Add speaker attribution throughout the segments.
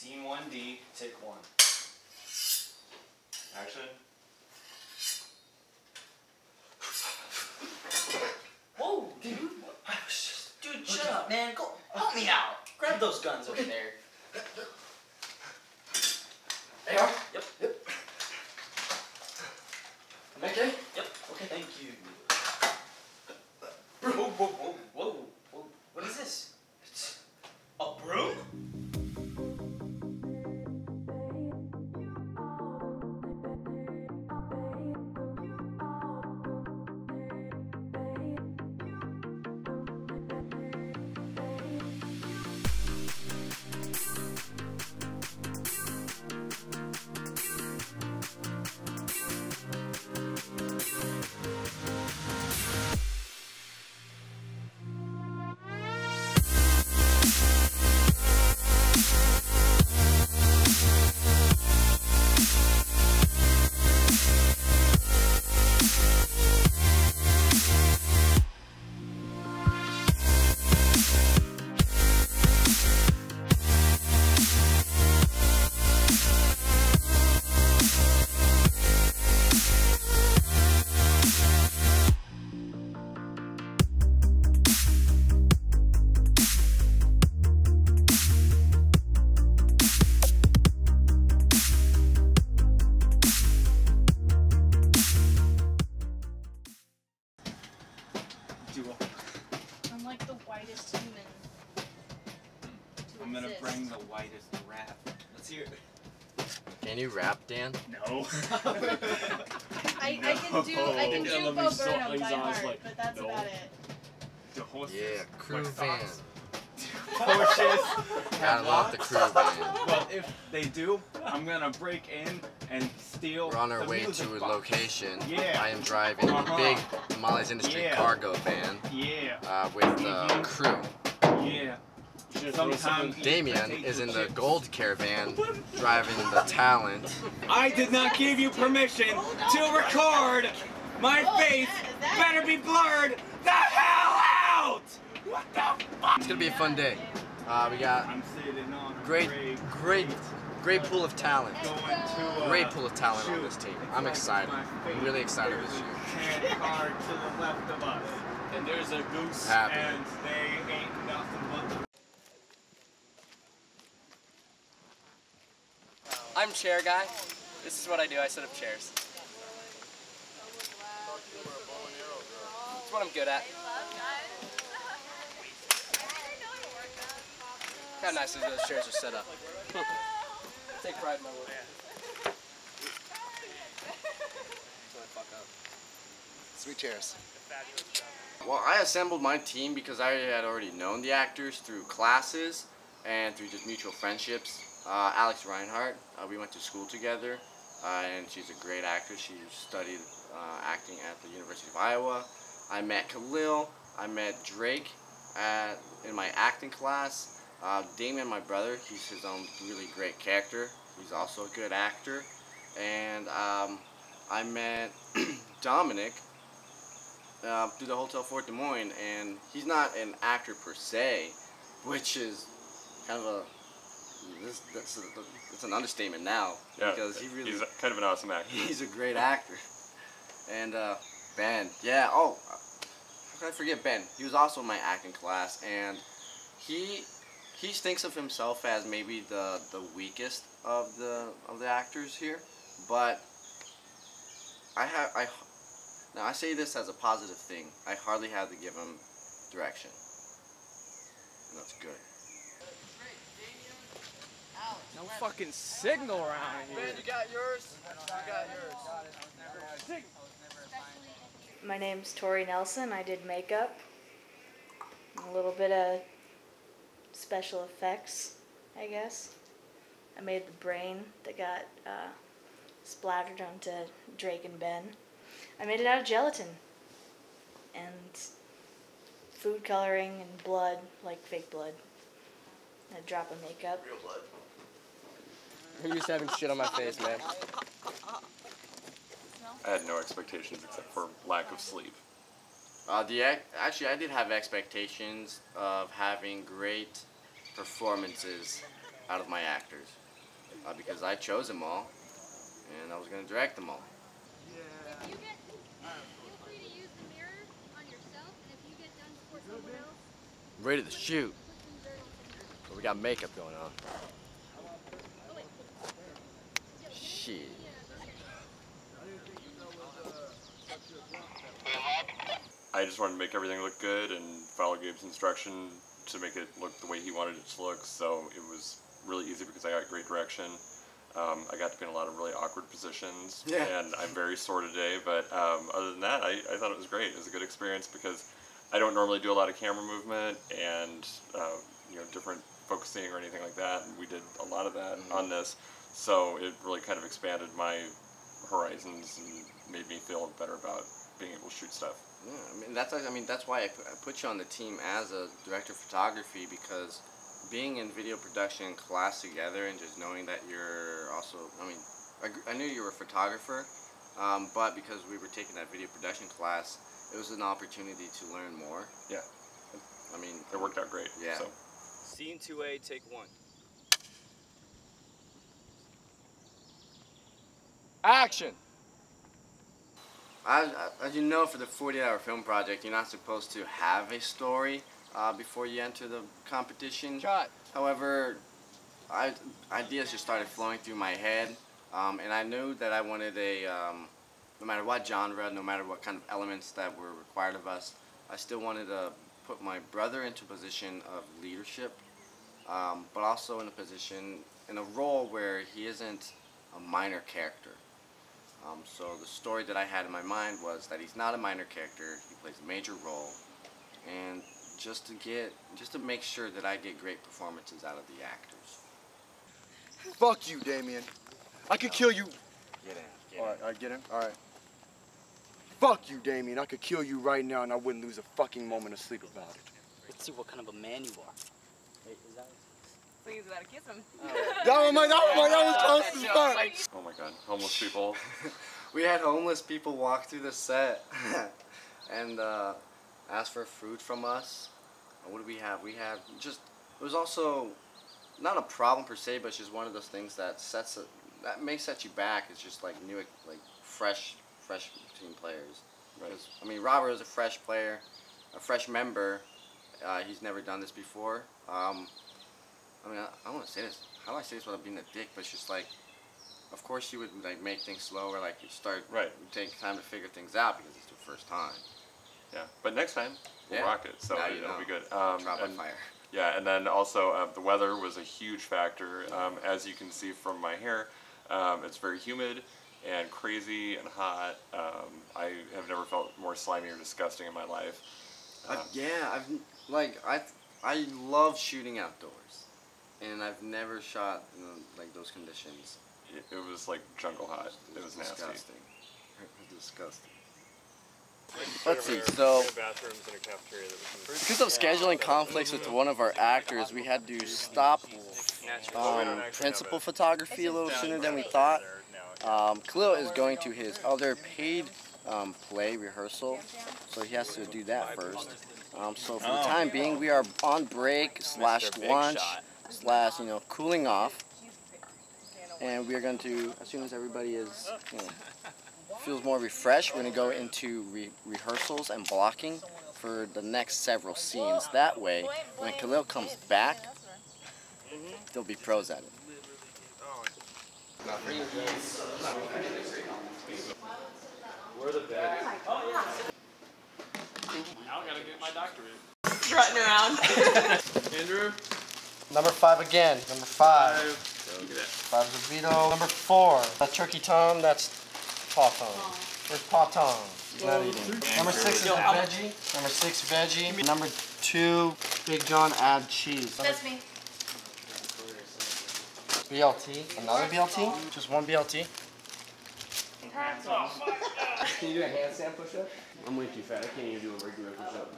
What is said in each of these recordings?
Speaker 1: Scene 1D, take one. Action.
Speaker 2: Whoa, dude. I was just, dude, shut up, man. Go, help me out. Grab those guns over there.
Speaker 3: They are?
Speaker 2: Yep.
Speaker 3: Yep. Okay?
Speaker 2: Yep. Okay, thank you.
Speaker 1: Whoa, whoa, whoa, whoa, whoa. What is this? It's a broom?
Speaker 4: Dan?
Speaker 5: No.
Speaker 6: I, I can do I can do
Speaker 5: Yeah,
Speaker 6: Bo
Speaker 5: let
Speaker 6: Burnham
Speaker 5: sort
Speaker 6: by heart,
Speaker 5: like,
Speaker 6: but that's
Speaker 5: no.
Speaker 6: about it.
Speaker 5: The horses.
Speaker 4: Yeah, crew
Speaker 5: my
Speaker 4: van.
Speaker 5: thoughts. Horses.
Speaker 4: Gotta love the crew van.
Speaker 5: Well, if they do, I'm gonna break in and steal.
Speaker 4: We're on our
Speaker 5: the
Speaker 4: way to a
Speaker 5: box.
Speaker 4: location.
Speaker 5: Yeah.
Speaker 4: I am driving
Speaker 5: Uh-huh.
Speaker 4: a big Molly's Industry
Speaker 5: Yeah.
Speaker 4: cargo van
Speaker 5: Yeah.
Speaker 4: uh, with the
Speaker 5: Mhm.
Speaker 4: crew.
Speaker 5: Yeah. Sometimes
Speaker 4: Damien is in the gold caravan driving the talent.
Speaker 5: I did not give you permission to record. My
Speaker 6: Oh,
Speaker 5: face
Speaker 6: is that- is that-
Speaker 5: better be blurred the hell out. What the fuck?
Speaker 4: It's gonna be a fun day. Uh, we got
Speaker 5: I'm sitting on a
Speaker 4: great,
Speaker 5: great,
Speaker 4: great, great pool of talent.
Speaker 5: going to
Speaker 4: Great pool of talent on this team. I'm excited. I'm really excited this year.
Speaker 5: To the left and there's a goose,
Speaker 4: Happy.
Speaker 5: and they
Speaker 7: I'm chair guy. This is what I do. I set up chairs. That's what I'm good at. How nice those chairs are set up. Take pride in my work.
Speaker 4: Sweet chairs. Well, I assembled my team because I had already known the actors through classes and through just mutual friendships. Uh, Alex Reinhardt, uh, we went to school together, uh, and she's a great actress. She studied uh, acting at the University of Iowa. I met Khalil. I met Drake at, in my acting class. Uh, Damien, my brother, he's his own really great character. He's also a good actor. And um, I met Dominic uh, through the Hotel Fort Des Moines, and he's not an actor per se, which is kind of a this, that's a, it's an understatement now
Speaker 8: Yeah,
Speaker 4: because he really
Speaker 8: he's kind of an awesome actor.
Speaker 4: he's a great actor. And uh, Ben, yeah. Oh, how could I forget Ben? He was also in my acting class, and he he thinks of himself as maybe the the weakest of the of the actors here, but I have I now I say this as a positive thing. I hardly had to give him direction, and that's good.
Speaker 7: No fucking signal around here.
Speaker 4: you got yours. You got yours.
Speaker 9: My name's Tori Nelson. I did makeup, a little bit of special effects, I guess. I made the brain that got uh, splattered onto Drake and Ben. I made it out of gelatin and food coloring and blood, like fake blood. A drop of makeup.
Speaker 4: Real blood.
Speaker 7: I'm having shit on my face, man.
Speaker 8: I had no expectations except for lack of sleep.
Speaker 4: Uh, the actually, I did have expectations of having great performances out of my actors uh, because I chose them all and I was going to direct them all.
Speaker 10: If you get, feel free to use the mirror on yourself, and if you get done before someone else,
Speaker 4: Ready to shoot.
Speaker 10: put some dirt on the mirror.
Speaker 4: But we got makeup going on.
Speaker 10: Oh wait.
Speaker 4: Shit.
Speaker 8: I just wanted to make everything look good and follow Gabe's instruction to make it look the way he wanted it to look. So it was really easy because I got great direction. Um, I got to be in a lot of really awkward positions,
Speaker 4: Yeah.
Speaker 8: and I'm very sore today. But um, other than that, I, I thought it was great. It was a good experience because I don't normally do a lot of camera movement and uh, you know different focusing or anything like that. And we did a lot of that on this, so it really kind of expanded my horizons and made me feel better about being able to shoot stuff.
Speaker 4: Yeah, I mean that's I mean that's why I put, you on the team as a director of photography because being in video production class together and just knowing that you're also I mean I, I knew you were a photographer, um, but because we were taking that video production class, it was an opportunity to learn more.
Speaker 8: Yeah.
Speaker 4: I mean
Speaker 8: It worked out great.
Speaker 4: Yeah.
Speaker 8: So.
Speaker 5: Scene 2A, take one.
Speaker 3: Action!
Speaker 4: As, as you know, for the 48-hour film project, you're not supposed to have a story uh, before you enter the competition.
Speaker 3: Shot.
Speaker 4: However, I, ideas just started flowing through my head, um, and I knew that I wanted a, um, no matter what genre, no matter what kind of elements that were required of us, I still wanted to put my brother into a position of leadership, um, but also in a position, in a role where he isn't a minor character. Um, so the story that I had in my mind was that he's not a minor character, he plays a major role, and just to get, just to make sure that I get great performances out of the actors.
Speaker 11: Fuck you, Damien. I could kill you.
Speaker 4: Get in, get
Speaker 11: All
Speaker 4: in.
Speaker 11: right, all right, get him. All right. Fuck you, Damien. I could kill you right now, and I wouldn't lose a fucking moment of sleep about it.
Speaker 2: Let's see what kind of a man you are. Wait, is that?
Speaker 6: So he's about to kiss him.
Speaker 11: That one, my, that one, my, that was close as fuck.
Speaker 8: Oh my god, homeless people.
Speaker 4: We had homeless people walk through the set and uh, ask for food from us. What do we have? We have just. It was also not a problem per se, but it's just one of those things that sets it, that may set you back. It's just like new, like fresh, fresh team players.
Speaker 8: Right.
Speaker 4: 'Cause, I mean, Robert is a fresh player, a fresh member. Uh, he's never done this before. Um, I mean, I, I want to say this. How do I say this without being a dick? But it's just like, of course, you would like make things slower, like you start
Speaker 8: Right.
Speaker 4: take time to figure things out because it's the first time.
Speaker 8: Yeah, but next time we'll
Speaker 4: Yeah.
Speaker 8: rock it. So it,
Speaker 4: you
Speaker 8: will be good. Um, and-
Speaker 4: fire.
Speaker 8: Yeah, and then also uh, the weather was a huge factor. Um, as you can see from my hair, um, it's very humid and crazy and hot. Um, I have never felt more slimy or disgusting in my life. Um,
Speaker 4: yeah, I've like I I love shooting outdoors, and I've never shot in like those conditions.
Speaker 8: it, it was like jungle hot. It was nasty.
Speaker 4: disgusting. It was disgusting. Let's see. So, because of scheduling conflicts with one of our actors, we had to stop um, principal photography a little sooner than we thought. Um, Khalil is going to his other paid um, play rehearsal, so he has to do that first. Um, so for the time being, we are on break slash lunch slash you know cooling off, and we are going to as soon as everybody is you know, feels more refreshed, we're going to go into re- rehearsals and blocking for the next several scenes. That way, when Khalil comes back, they'll be pros at it.
Speaker 6: Strutting around.
Speaker 1: Andrew?
Speaker 3: Number five again. Number five. Five is a Vito. Number four. That's Turkey Tom. That's Paw Tom. Where's Paw Tom? He's not eating. Number six is the veggie. Number six, veggie. Number two, Big John, add cheese. Number
Speaker 6: That's me.
Speaker 3: BLT. Another BLT? Just one BLT?
Speaker 7: Can you do a handstand push-up? I'm way too fat. I can't even do a regular push-up.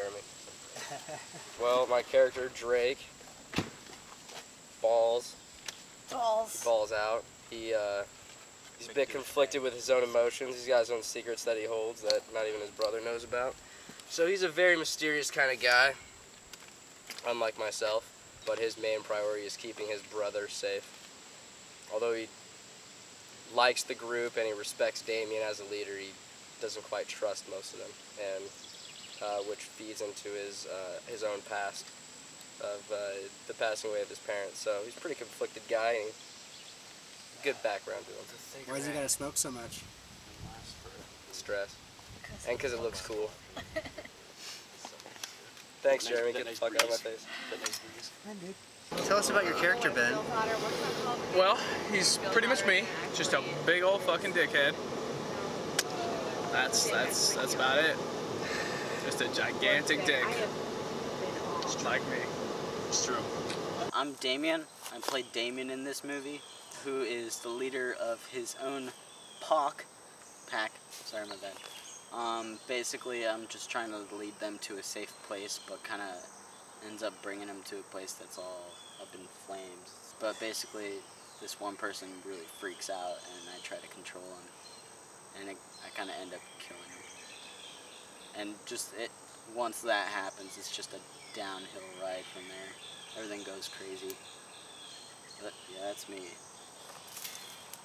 Speaker 7: Jeremy. well, my character Drake, balls,
Speaker 6: Balls.
Speaker 7: balls out. He uh, he's a bit conflicted with his own emotions. He's got his own secrets that he holds that not even his brother knows about. So he's a very mysterious kind of guy, unlike myself. But his main priority is keeping his brother safe. Although he likes the group and he respects Damien as a leader, he doesn't quite trust most of them, and uh, which feeds into his uh, his own past of uh, the passing away of his parents. So he's a pretty conflicted guy and good background to him.
Speaker 12: Why does he gotta smoke so much?
Speaker 7: Stress. And because it looks cool. Thanks, Jeremy. Get the fuck out of my face.
Speaker 3: Tell us about your character, Ben.
Speaker 13: Well, he's pretty much me. Just a big old fucking dickhead. That's that's that's about it. Just a gigantic dick. Like me.
Speaker 2: It's true. I'm Damien. I played Damien in this movie, who is the leader of his own POC pack. Sorry, my bad. Um, basically, I'm just trying to lead them to a safe place, but kind of ends up bringing them to a place that's all up in flames. But basically, this one person really freaks out, and I try to control him, and it, I kind of end up killing him. And just it, once that happens, it's just a downhill ride from there. Everything goes crazy. But yeah, that's me.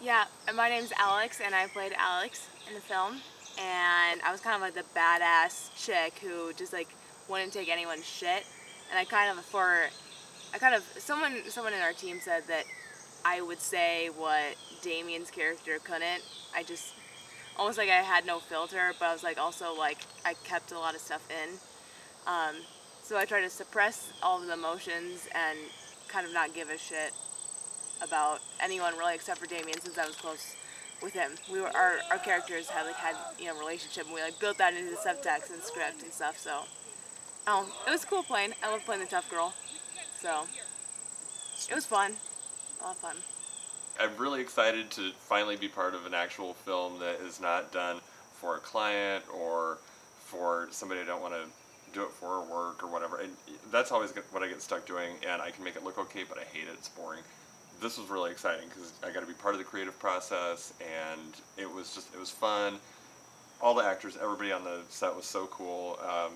Speaker 14: Yeah, my name's Alex, and I played Alex in the film. And I was kind of like the badass chick who just like wouldn't take anyone's shit. And I kind of for, I kind of someone someone in our team said that I would say what Damien's character couldn't. I just almost like I had no filter, but I was like also like I kept a lot of stuff in. Um, so I try to suppress all the emotions and kind of not give a shit about anyone really except for Damien since I was close with him. We were our, our characters had like had you know relationship and we like built that into the subtext and script and stuff. So um, it was cool playing. I love playing the tough girl. So it was fun. A lot of fun.
Speaker 8: I'm really excited to finally be part of an actual film that is not done for a client or for somebody I don't want to do it for work or whatever. And that's always what I get stuck doing, and I can make it look okay, but I hate it. It's boring. This was really exciting because I got to be part of the creative process, and it was just it was fun. All the actors, everybody on the set was so cool. Um,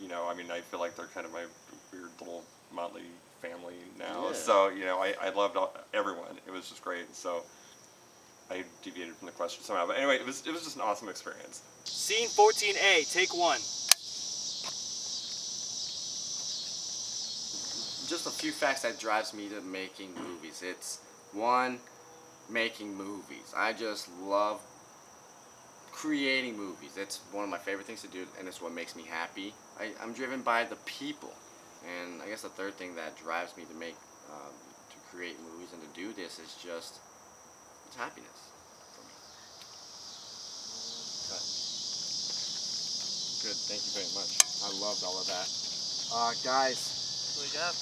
Speaker 8: you know, I mean, I feel like they're kind of my weird little motley family now.
Speaker 4: Yeah.
Speaker 8: So you know, I, I loved all, everyone. It was just great. So I deviated from the question somehow, but anyway, it was it was just an awesome experience.
Speaker 15: Scene 14A, take one.
Speaker 4: just a few facts that drives me to making movies. It's one, making movies. I just love creating movies. It's one of my favorite things to do, and it's what makes me happy. I, I'm driven by the people, and I guess the third thing that drives me to make, um, to create movies and to do this is just it's happiness. for me.
Speaker 11: Good, thank you very much. I loved all of that. Uh, guys.
Speaker 3: What we got?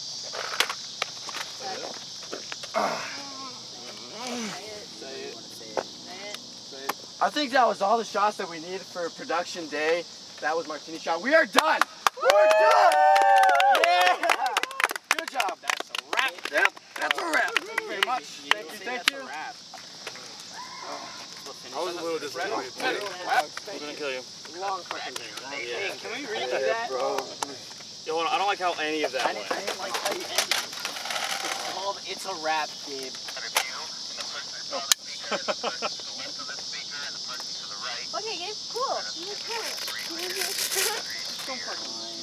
Speaker 11: I think that was all the shots that we needed for production day. That was Martini shot. We are done. We're done. Yeah. Good job. That's a wrap. Yep. That's a wrap. Thank you very much. Thank you. Thank you.
Speaker 15: I was a little disappointed.
Speaker 11: We're gonna kill you.
Speaker 15: Long fucking day.
Speaker 11: Hey,
Speaker 15: can we redo that? Bro. Yo, I don't like how any of that
Speaker 2: I
Speaker 15: went.
Speaker 2: didn't, I didn't like how you ended. It's called It's a Rap, Gabe.
Speaker 10: Okay, Gabe, cool. You look cool. You look- Don't fucking lie.